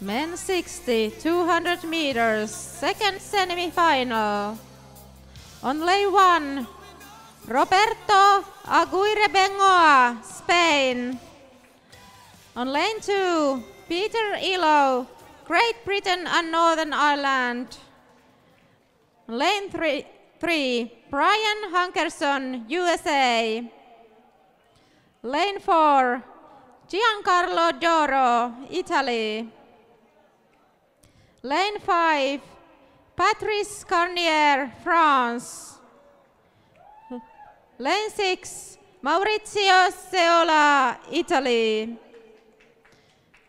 Men 60, 200 meters, second semi-final. On lane 1, Roberto Aguirre Bengoa, Spain. On lane 2, Peter Ilo, Great Britain and Northern Ireland. Lane 3, three Brian Hankerson, USA. Lane 4, Giancarlo Doro, Italy. Lane 5, Patrice Carnier, France. Lane 6, Maurizio Seola, Italy.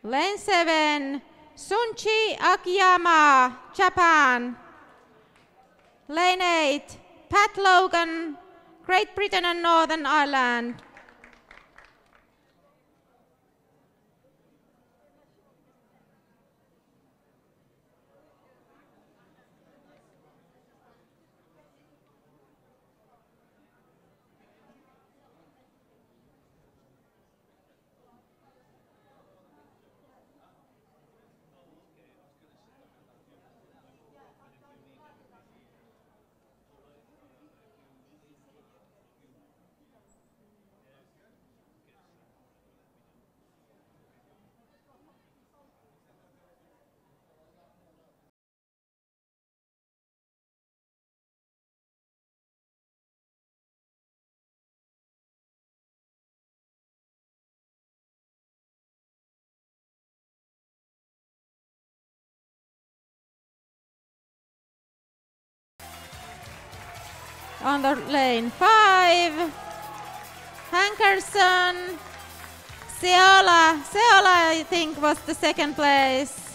Lane 7, Sunchi Akiyama, Japan. Lane 8, Pat Logan, Great Britain and Northern Ireland. On the lane five. Hankerson, Seola, Seola I think was the second place.